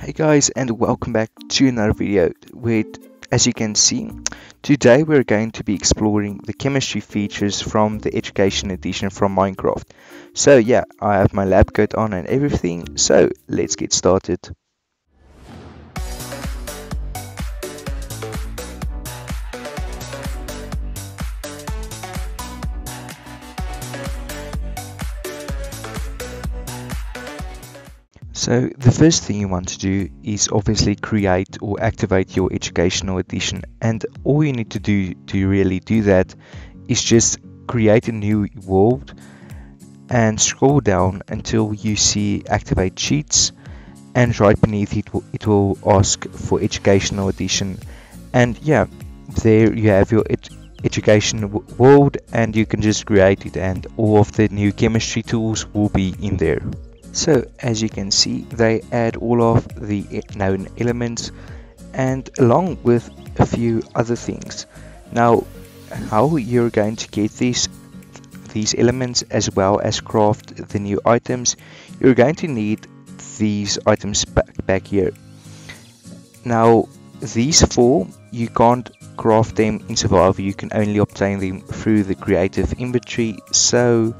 Hey guys and welcome back to another video where as you can see today we're going to be exploring the chemistry features from the education edition from Minecraft. So yeah I have my lab coat on and everything so let's get started. So the first thing you want to do is obviously create or activate your educational edition and all you need to do to really do that is just create a new world and scroll down until you see activate cheats and right beneath it it will ask for educational edition and yeah there you have your ed education world and you can just create it and all of the new chemistry tools will be in there. So as you can see they add all of the known elements and along with a few other things. Now how you're going to get these these elements as well as craft the new items you're going to need these items back, back here. Now these four you can't craft them in survival you can only obtain them through the creative inventory so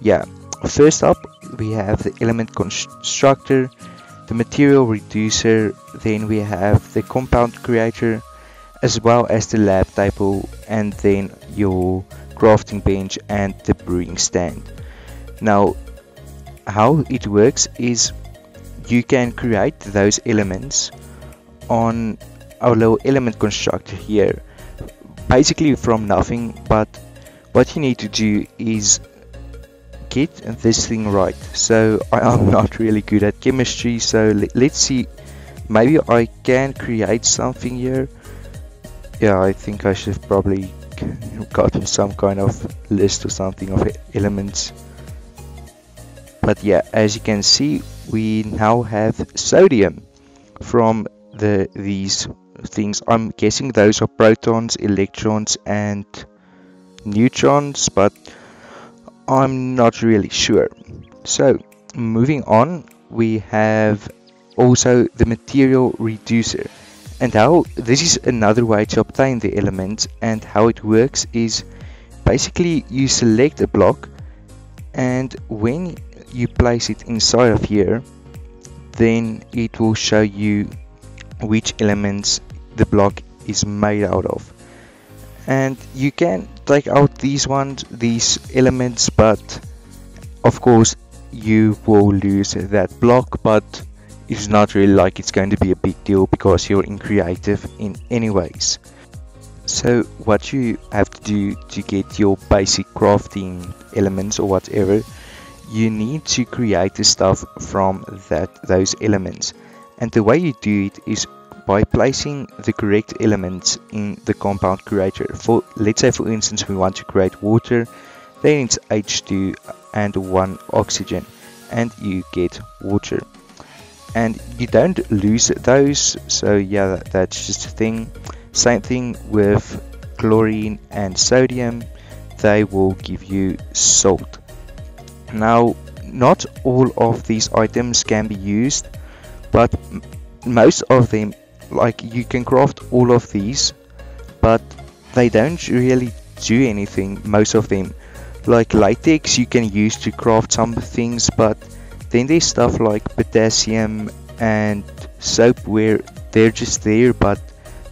yeah first up we have the element constructor, the material reducer, then we have the compound creator, as well as the lab table, and then your crafting bench and the brewing stand. Now, how it works is you can create those elements on our little element constructor here basically from nothing but what you need to do is get this thing right. So I am not really good at chemistry, so let's see. Maybe I can create something here. Yeah, I think I should probably gotten some kind of list or something of elements. But yeah, as you can see, we now have sodium from the these things. I'm guessing those are protons, electrons, and neutrons, but I'm not really sure. So moving on, we have also the material reducer and how this is another way to obtain the element and how it works is basically you select a block and when you place it inside of here then it will show you which elements the block is made out of and you can take out these ones these elements but of course you will lose that block but it's not really like it's going to be a big deal because you're in creative in any ways. So what you have to do to get your basic crafting elements or whatever you need to create the stuff from that those elements. And the way you do it is by placing the correct elements in the compound creator. For let's say for instance we want to create water, then it's H2 and 1 oxygen and you get water. And you don't lose those, so yeah that's just a thing. Same thing with chlorine and sodium, they will give you salt. Now not all of these items can be used, but most of them like you can craft all of these but they don't really do anything most of them. Like latex you can use to craft some things but then there's stuff like potassium and soap where they're just there but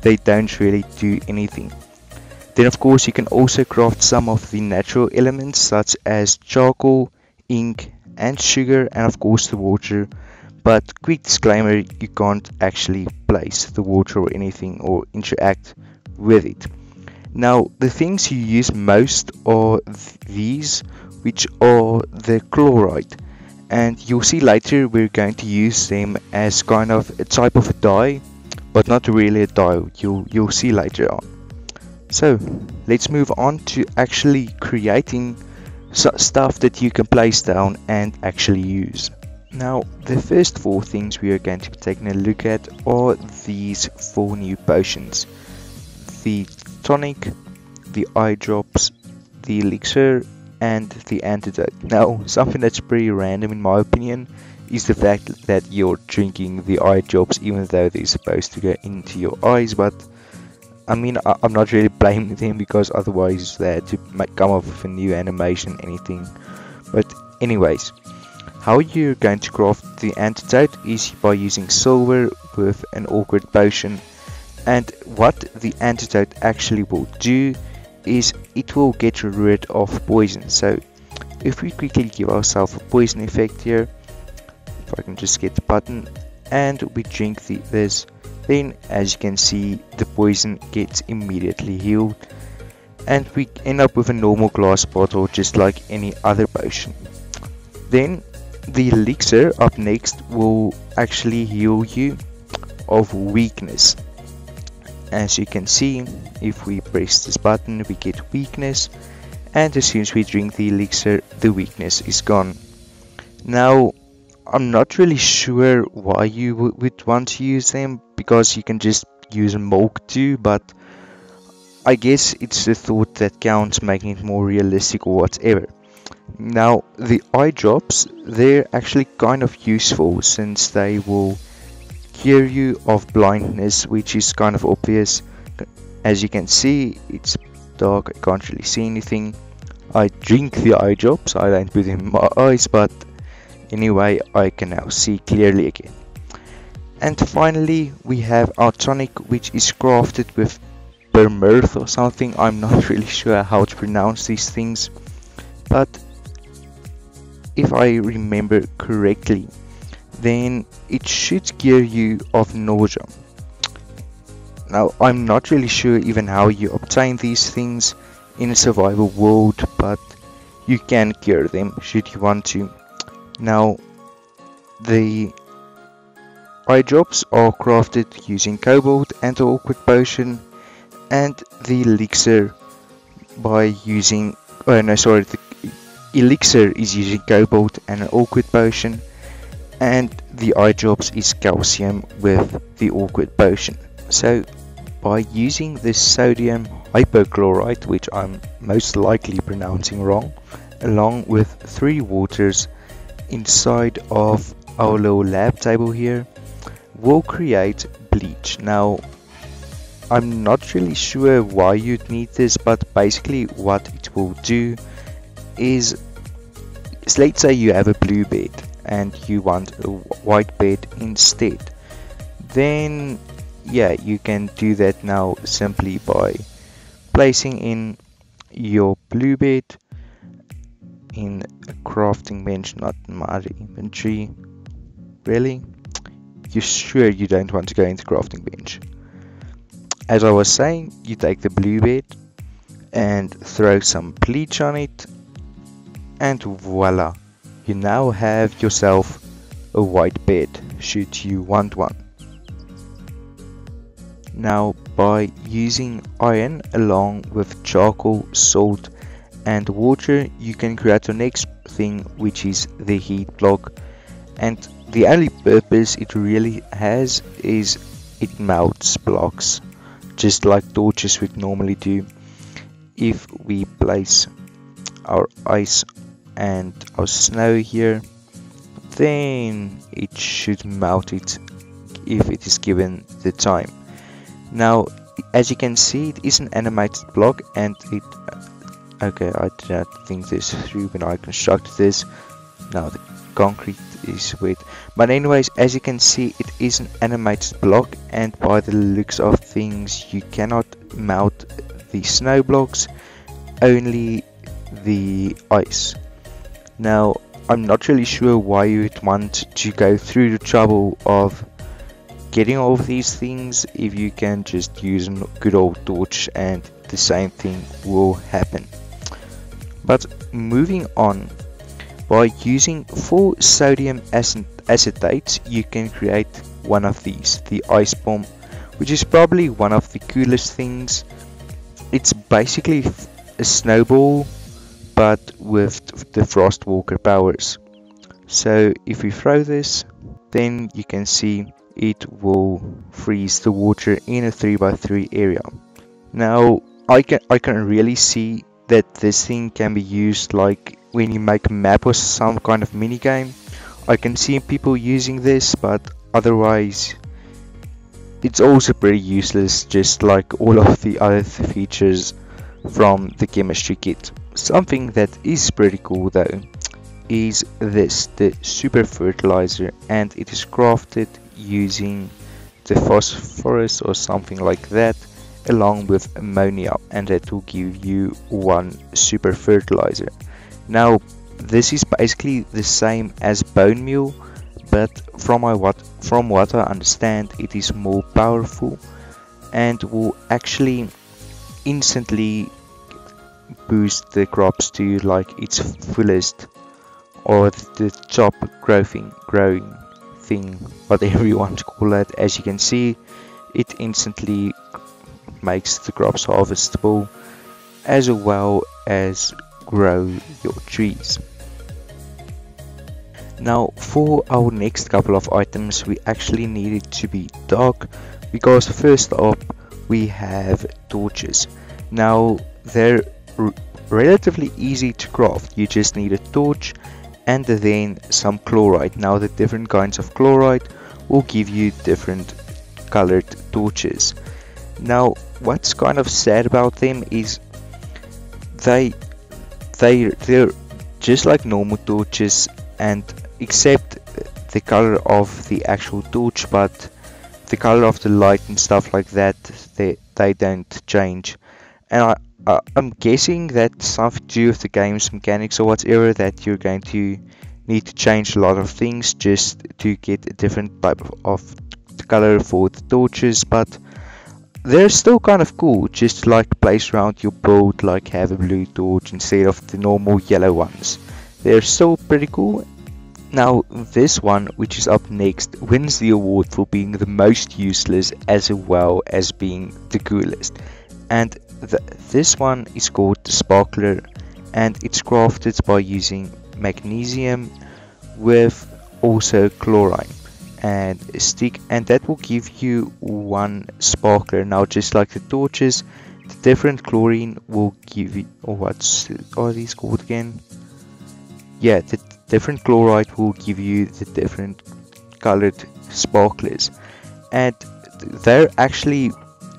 they don't really do anything. Then of course you can also craft some of the natural elements such as charcoal ink and sugar and of course the water but quick disclaimer, you can't actually place the water or anything or interact with it. Now, the things you use most are these, which are the chloride. And you'll see later we're going to use them as kind of a type of a dye, but not really a dye. You'll, you'll see later on. So, let's move on to actually creating stuff that you can place down and actually use. Now, the first four things we are going to be taking a look at are these four new potions. The tonic, the eye drops, the elixir, and the antidote. Now, something that's pretty random in my opinion is the fact that you're drinking the eye drops even though they're supposed to go into your eyes but I mean I, am not really blaming them because otherwise they had to come up with a new animation anything but anyways how you're going to craft the antidote? Is by using silver with an awkward potion? And what the antidote actually will do is it will get rid of poison. So if we quickly give ourselves a poison effect here if I can just get the button and we drink the, this then as you can see the poison gets immediately healed and we end up with a normal glass bottle just like any other potion. Then the elixir up next will actually heal you of weakness. As you can see if we press this button we get weakness and as soon as we drink the elixir the weakness is gone. Now I'm not really sure why you would want to use them because you can just use milk too but I guess it's the thought that counts making it more realistic or whatever now the eye drops they're actually kind of useful since they will cure you of blindness which is kind of obvious. As you can see it's dark I can't really see anything. I drink the eye drops I don't put in my eyes but anyway I can now see clearly again. And finally we have our tonic which is crafted with Bermirth or something. I'm not really sure how to pronounce these things but if I remember correctly, then it should cure you of nausea. Now, I'm not really sure even how you obtain these things in a survival world, but you can cure them should you want to. Now, the eye drops are crafted using cobalt and the awkward potion, and the elixir by using, oh no, sorry, the Elixir is using cobalt and an awkward potion and the eye drops is calcium with the awkward potion. So by using this sodium hypochlorite, which I'm most likely pronouncing wrong, along with three waters inside of our little lab table here, will create bleach. Now I'm not really sure why you'd need this, but basically what it will do is let's say you have a blue bed and you want a white bed instead then yeah you can do that now simply by placing in your blue bed in a crafting bench not in my inventory. Really? You're sure you don't want to go into crafting bench? As I was saying you take the blue bed and throw some bleach on it and voila, you now have yourself a white bed should you want one. Now by using iron along with charcoal, salt and water you can create the next thing which is the heat block and the only purpose it really has is it melts blocks just like torches would normally do if we place our ice and our snow here then it should melt it if it is given the time. Now as you can see it is an animated block and it okay I did not think this through when I constructed this. Now the concrete is wet. But anyways as you can see it is an animated block and by the looks of things you cannot melt the snow blocks only the ice now, I'm not really sure why you would want to go through the trouble of getting all of these things if you can just use a good old torch and the same thing will happen. But moving on, by using four sodium acetate, you can create one of these, the ice bomb, which is probably one of the coolest things. It's basically a snowball but with the Frostwalker powers. So if we throw this, then you can see it will freeze the water in a 3x3 area. Now I can I can really see that this thing can be used like when you make a map or some kind of mini game. I can see people using this but otherwise it's also pretty useless just like all of the other features from the chemistry kit. Something that is pretty cool though is this, the super fertilizer and it is crafted using the phosphorus or something like that along with ammonia and that will give you one super fertilizer. Now this is basically the same as bone meal but from what from what I understand it is more powerful and will actually instantly boost the crops to like its fullest or the top growing growing thing whatever you want to call it. As you can see it instantly makes the crops harvestable as well as grow your trees. Now for our next couple of items we actually need it to be dark because first up we have torches. Now they're relatively easy to craft. You just need a torch and then some chloride. Now the different kinds of chloride will give you different colored torches. Now what's kind of sad about them is they they they're just like normal torches and except the color of the actual torch but the color of the light and stuff like that they they don't change. And I, I I'm guessing that something to do with the game's mechanics or whatever that you're going to need to change a lot of things just to get a different type of color for the torches but they're still kind of cool. Just like place around your boat like have a blue torch instead of the normal yellow ones. They're still pretty cool now this one which is up next wins the award for being the most useless as well as being the coolest. And th this one is called the sparkler and it's crafted by using magnesium with also chlorine. And stick and that will give you one sparkler. Now just like the torches the different chlorine will give you oh, or what's are these called again? Yeah the different chloride will give you the different colored sparklers. And they're actually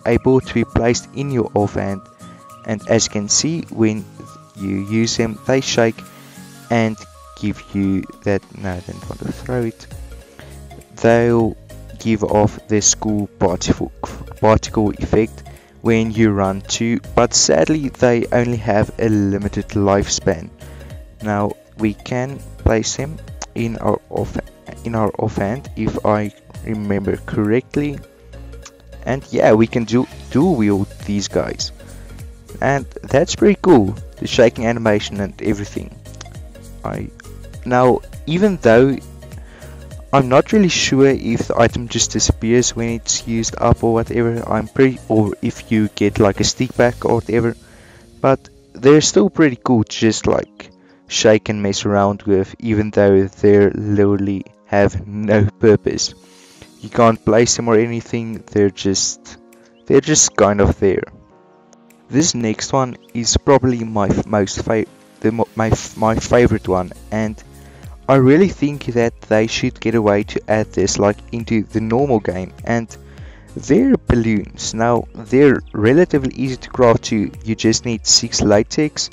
able to be placed in your offhand and as you can see when you use them they shake and give you that no I don't want to throw it they'll give off this cool particle, particle effect when you run too but sadly they only have a limited lifespan. Now we can place him in our off in our offhand if I remember correctly. And yeah we can do dual wield these guys. And that's pretty cool the shaking animation and everything. I now even though I'm not really sure if the item just disappears when it's used up or whatever I'm pretty or if you get like a stick back or whatever but they're still pretty cool just like shake and mess around with even though they literally have no purpose you can't place them or anything they're just they're just kind of there this next one is probably my most fa the, my, my favorite one and I really think that they should get a way to add this like into the normal game and they're balloons. Now they're relatively easy to craft too. You just need 6 latex,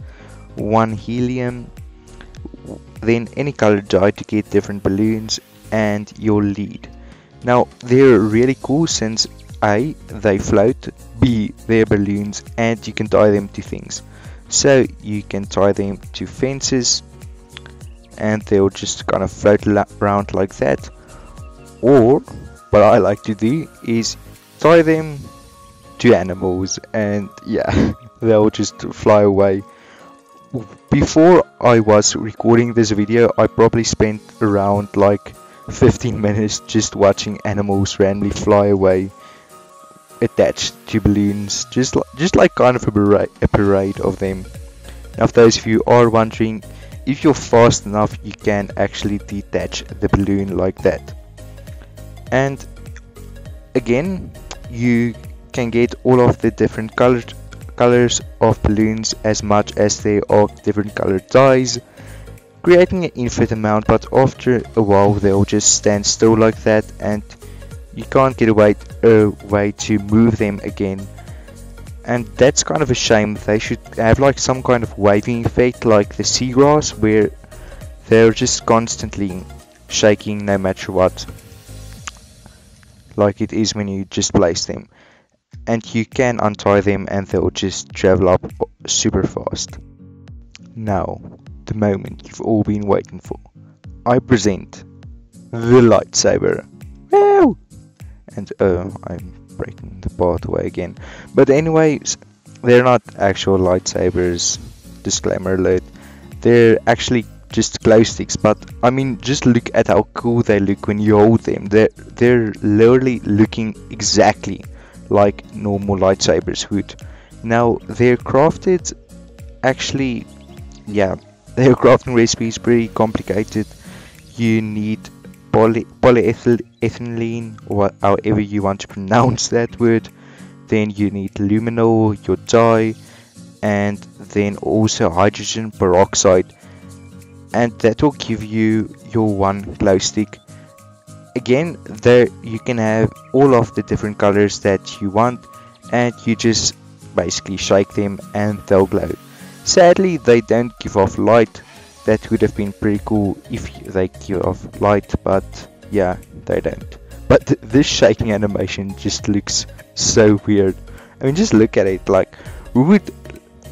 1 helium, then any color dye to get different balloons and your lead. Now they're really cool since A, they float, B, they're balloons and you can tie them to things. So you can tie them to fences, and they'll just kind of float around like that or what I like to do is tie them to animals and yeah they'll just fly away before I was recording this video I probably spent around like 15 minutes just watching animals randomly fly away attached to balloons just like, just like kind of a parade, a parade of them. Now for those of you are wondering if you're fast enough you can actually detach the balloon like that. And again you can get all of the different colored colors of balloons as much as there are different colored dyes creating an infinite amount but after a while they'll just stand still like that and you can't get away a way to move them again. And that's kind of a shame. They should have like some kind of waving effect like the seagrass where they're just constantly shaking no matter what. Like it is when you just place them and you can untie them and they'll just travel up super fast. Now the moment you've all been waiting for I present the lightsaber. And oh I'm breaking the pathway again. But anyways they're not actual lightsabers disclaimer alert. They're actually just glow sticks but I mean just look at how cool they look when you hold them. They're they're literally looking exactly like normal lightsabers would. Now they're crafted actually yeah their crafting recipe is pretty complicated. You need poly polyethylene or however you want to pronounce that word. Then you need luminol your dye and then also hydrogen peroxide. And that will give you your one glow stick again there you can have all of the different colors that you want and you just basically shake them and they'll glow. Sadly they don't give off light. That would have been pretty cool if they give off light but yeah they don't. But th this shaking animation just looks so weird. I mean just look at it like who would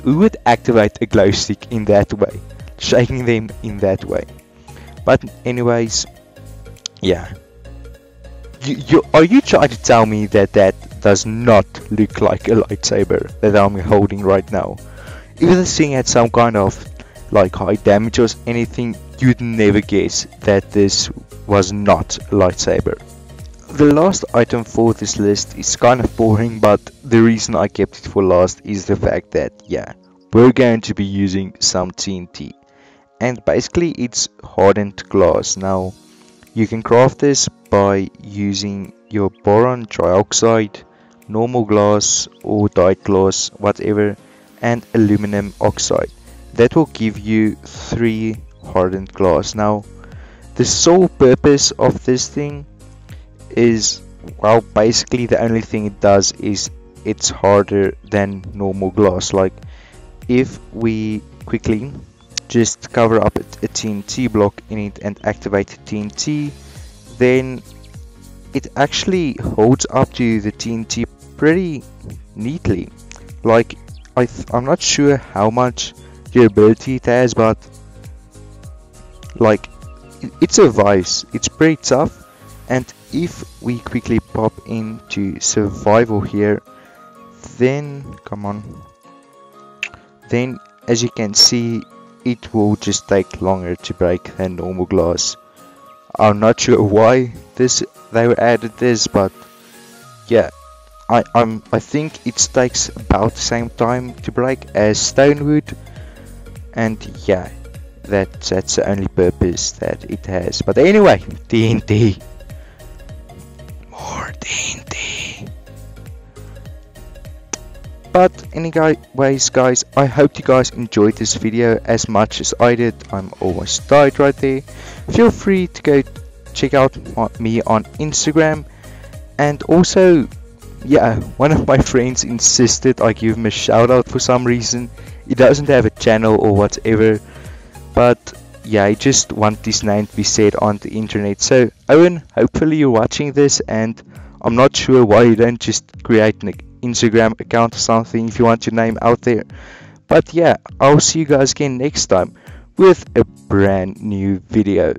who would activate a glow stick in that way? Shaking them in that way. But anyways, yeah. You, are you trying to tell me that that does not look like a lightsaber that I'm holding right now? If this thing had some kind of like high damage or anything, you'd never guess that this was not a lightsaber. The last item for this list is kind of boring, but the reason I kept it for last is the fact that, yeah, we're going to be using some TNT and basically it's hardened glass now you can craft this by using your boron trioxide normal glass or dyed glass whatever and aluminum oxide. That will give you three hardened glass. Now the sole purpose of this thing is well basically the only thing it does is it's harder than normal glass. Like if we quickly just cover up a, TNT block in it and activate TNT then it actually holds up to the TNT pretty neatly. Like I I'm not sure how much durability it has but like it survives it's pretty tough. And if we quickly pop into survival here then come on. Then as you can see it will just take longer to break than normal glass. I'm not sure why this they added this, but yeah, I I'm I think it takes about the same time to break as stone wood, and yeah, that that's the only purpose that it has. But anyway, TNT, more TNT. But anyways guys, I hope you guys enjoyed this video as much as I did. I'm almost died right there. Feel free to go check out me on Instagram. And also, yeah, one of my friends insisted I give him a shout out for some reason. He doesn't have a channel or whatever. But yeah, I just want his name to be said on the internet. So Owen, hopefully you're watching this and I'm not sure why you don't just create an Instagram account or something if you want your name out there. But yeah, I'll see you guys again next time with a brand new video.